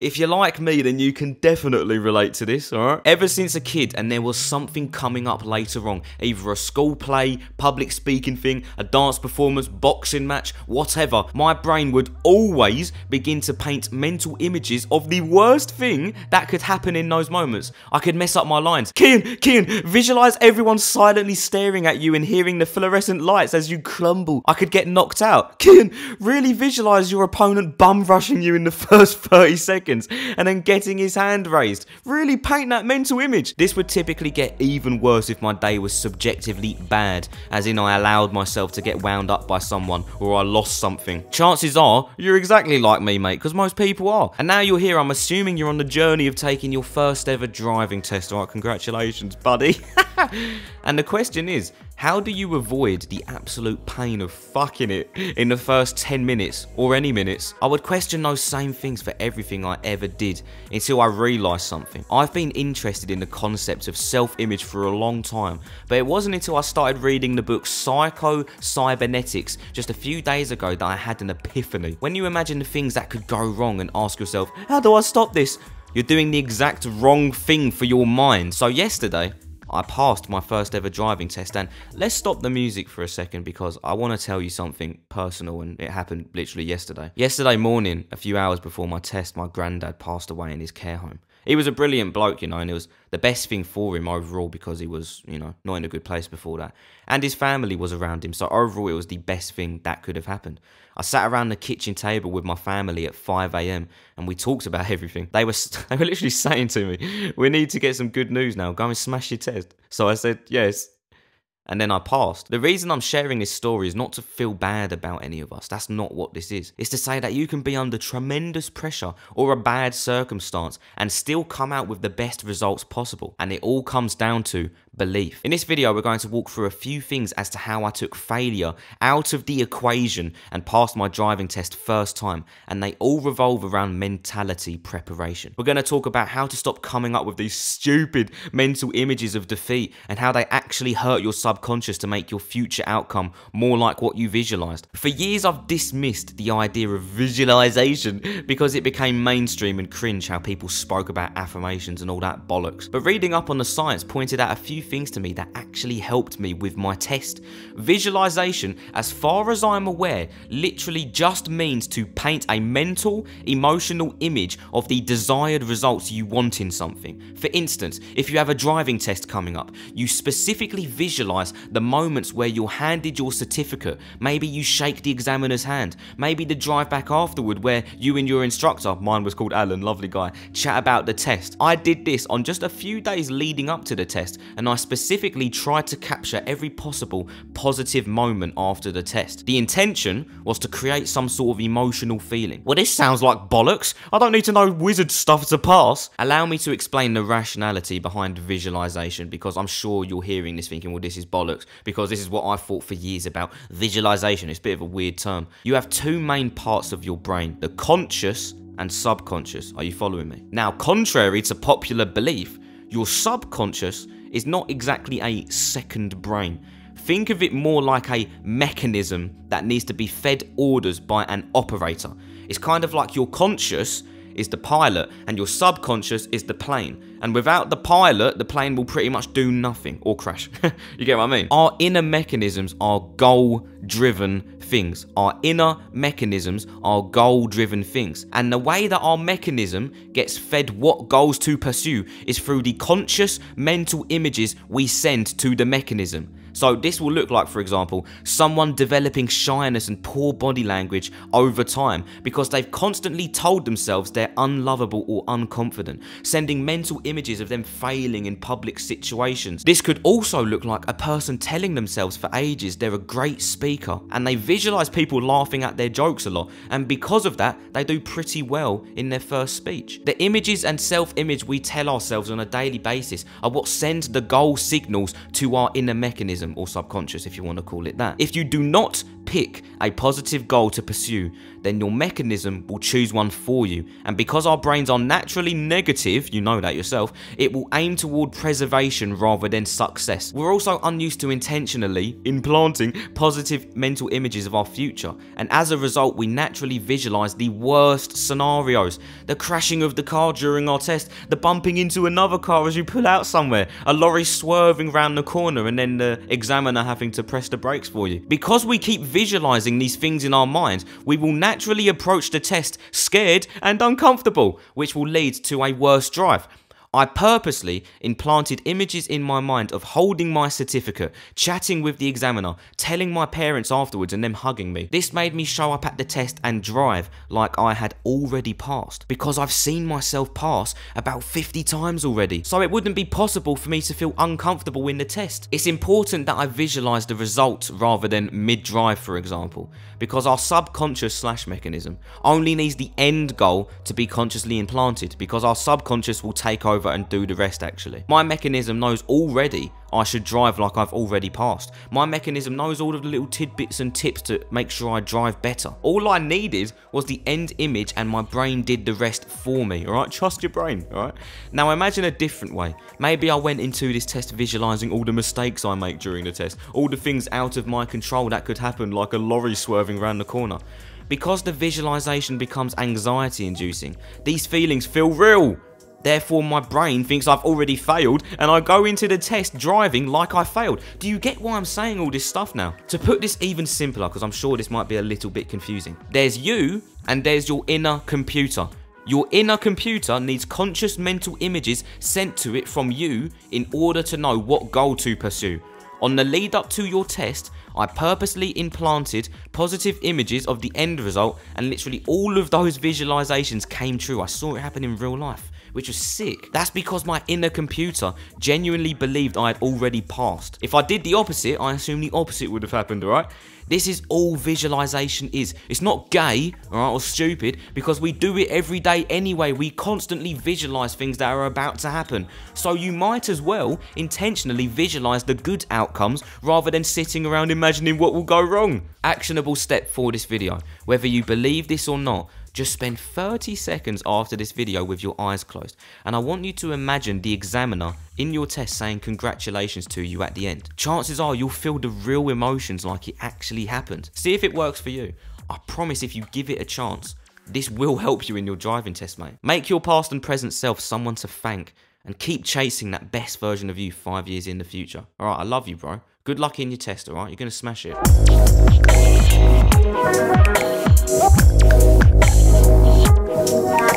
If you're like me, then you can definitely relate to this, alright? Ever since a kid and there was something coming up later on, either a school play, public speaking thing, a dance performance, boxing match, whatever, my brain would always begin to paint mental images of the worst thing that could happen in those moments. I could mess up my lines. Kian, Kian, visualize everyone silently staring at you and hearing the fluorescent lights as you crumble. I could get knocked out. Kian, really visualize your opponent bum rushing you in the first 30 seconds seconds and then getting his hand raised. Really paint that mental image. This would typically get even worse if my day was subjectively bad, as in I allowed myself to get wound up by someone or I lost something. Chances are, you're exactly like me, mate, because most people are. And now you're here, I'm assuming you're on the journey of taking your first ever driving test. Alright, congratulations, buddy. and the question is, how do you avoid the absolute pain of fucking it in the first 10 minutes or any minutes? I would question those same things for everything I ever did until I realised something. I've been interested in the concept of self-image for a long time, but it wasn't until I started reading the book Psycho Cybernetics just a few days ago that I had an epiphany. When you imagine the things that could go wrong and ask yourself, how do I stop this? You're doing the exact wrong thing for your mind. So yesterday, I passed my first ever driving test and let's stop the music for a second because I want to tell you something personal and it happened literally yesterday. Yesterday morning, a few hours before my test, my granddad passed away in his care home. He was a brilliant bloke, you know, and it was the best thing for him overall because he was, you know, not in a good place before that. And his family was around him, so overall it was the best thing that could have happened. I sat around the kitchen table with my family at 5 a.m. and we talked about everything. They were they were literally saying to me, "We need to get some good news now. Go and smash your test." So I said, "Yes." And then I passed. The reason I'm sharing this story is not to feel bad about any of us. That's not what this is. It's to say that you can be under tremendous pressure or a bad circumstance and still come out with the best results possible. And it all comes down to belief. In this video, we're going to walk through a few things as to how I took failure out of the equation and passed my driving test first time, and they all revolve around mentality preparation. We're going to talk about how to stop coming up with these stupid mental images of defeat and how they actually hurt your subconscious to make your future outcome more like what you visualized. For years, I've dismissed the idea of visualization because it became mainstream and cringe how people spoke about affirmations and all that bollocks. But reading up on the science pointed out a few things to me that actually helped me with my test. Visualization, as far as I'm aware, literally just means to paint a mental, emotional image of the desired results you want in something. For instance, if you have a driving test coming up, you specifically visualize the moments where you're handed your certificate. Maybe you shake the examiner's hand. Maybe the drive back afterward where you and your instructor, mine was called Alan, lovely guy, chat about the test. I did this on just a few days leading up to the test and I specifically tried to capture every possible positive moment after the test. The intention was to create some sort of emotional feeling. Well, this sounds like bollocks. I don't need to know wizard stuff to pass. Allow me to explain the rationality behind visualization because I'm sure you're hearing this thinking, well, this is bollocks because this is what I've thought for years about visualization. It's a bit of a weird term. You have two main parts of your brain the conscious and subconscious. Are you following me? Now, contrary to popular belief, your subconscious is not exactly a second brain. Think of it more like a mechanism that needs to be fed orders by an operator. It's kind of like your conscious is the pilot and your subconscious is the plane. And without the pilot, the plane will pretty much do nothing or crash. you get what I mean? Our inner mechanisms are goal driven things. Our inner mechanisms are goal driven things. And the way that our mechanism gets fed what goals to pursue is through the conscious mental images we send to the mechanism. So this will look like, for example, someone developing shyness and poor body language over time because they've constantly told themselves they're unlovable or unconfident, sending mental images of them failing in public situations. This could also look like a person telling themselves for ages they're a great speaker and they visualize people laughing at their jokes a lot and because of that they do pretty well in their first speech. The images and self-image we tell ourselves on a daily basis are what send the goal signals to our inner mechanism or subconscious if you want to call it that. If you do not pick a positive goal to pursue, then your mechanism will choose one for you. And because our brains are naturally negative, you know that yourself, it will aim toward preservation rather than success. We're also unused to intentionally implanting positive mental images of our future. And as a result, we naturally visualize the worst scenarios. The crashing of the car during our test, the bumping into another car as you pull out somewhere, a lorry swerving round the corner and then the examiner having to press the brakes for you. Because we keep visualizing these things in our minds, we will naturally approach the test scared and uncomfortable, which will lead to a worse drive. I purposely implanted images in my mind of holding my certificate, chatting with the examiner, telling my parents afterwards and them hugging me. This made me show up at the test and drive like I had already passed because I've seen myself pass about 50 times already. So it wouldn't be possible for me to feel uncomfortable in the test. It's important that I visualize the result rather than mid-drive for example because our subconscious slash mechanism only needs the end goal to be consciously implanted because our subconscious will take over over and do the rest actually. My mechanism knows already I should drive like I've already passed. My mechanism knows all of the little tidbits and tips to make sure I drive better. All I needed was the end image and my brain did the rest for me, alright? Trust your brain, alright? Now imagine a different way. Maybe I went into this test visualizing all the mistakes I make during the test, all the things out of my control that could happen like a lorry swerving around the corner. Because the visualization becomes anxiety inducing, these feelings feel real Therefore, my brain thinks I've already failed and I go into the test driving like I failed. Do you get why I'm saying all this stuff now? To put this even simpler, because I'm sure this might be a little bit confusing, there's you and there's your inner computer. Your inner computer needs conscious mental images sent to it from you in order to know what goal to pursue. On the lead up to your test, I purposely implanted positive images of the end result and literally all of those visualizations came true. I saw it happen in real life which was sick. That's because my inner computer genuinely believed I had already passed. If I did the opposite, I assume the opposite would have happened, alright? This is all visualization is. It's not gay, alright, or stupid, because we do it every day anyway. We constantly visualize things that are about to happen. So you might as well intentionally visualize the good outcomes rather than sitting around imagining what will go wrong. Actionable step for this video. Whether you believe this or not, just spend 30 seconds after this video with your eyes closed and I want you to imagine the examiner in your test saying congratulations to you at the end. Chances are you'll feel the real emotions like it actually happened. See if it works for you. I promise if you give it a chance, this will help you in your driving test, mate. Make your past and present self someone to thank and keep chasing that best version of you five years in the future. Alright, I love you, bro. Good luck in your test, alright? You're going to smash it. Bye.